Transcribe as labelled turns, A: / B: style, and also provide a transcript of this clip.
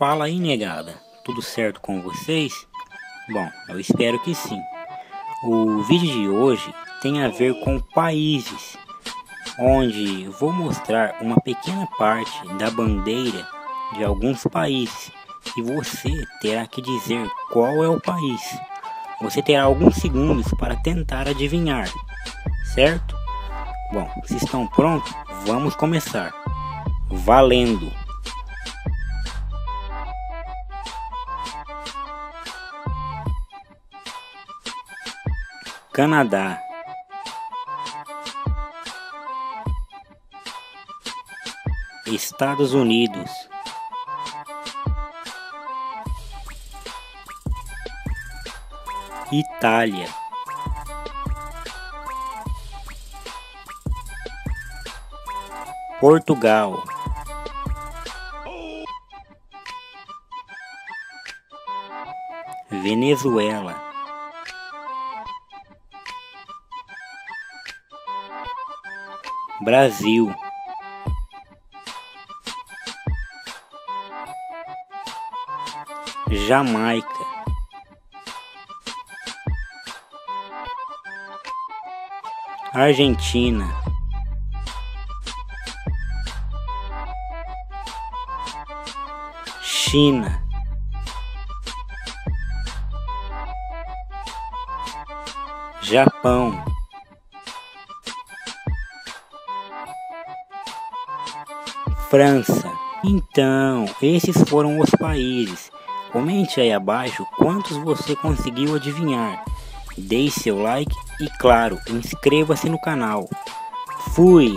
A: Fala aí, negada. Tudo certo com vocês? Bom, eu espero que sim. O vídeo de hoje tem a ver com países, onde vou mostrar uma pequena parte da bandeira de alguns países e você terá que dizer qual é o país. Você terá alguns segundos para tentar adivinhar, certo? Bom, se estão prontos, vamos começar. Valendo! Canadá. Estados Unidos. Itália. Portugal. Venezuela Brasil. Jamaica. Argentina. China. Japão França. Então, esses foram os países. Comente aí abaixo quantos você conseguiu adivinhar. Deixe seu like e, claro, inscreva-se no canal. Fui!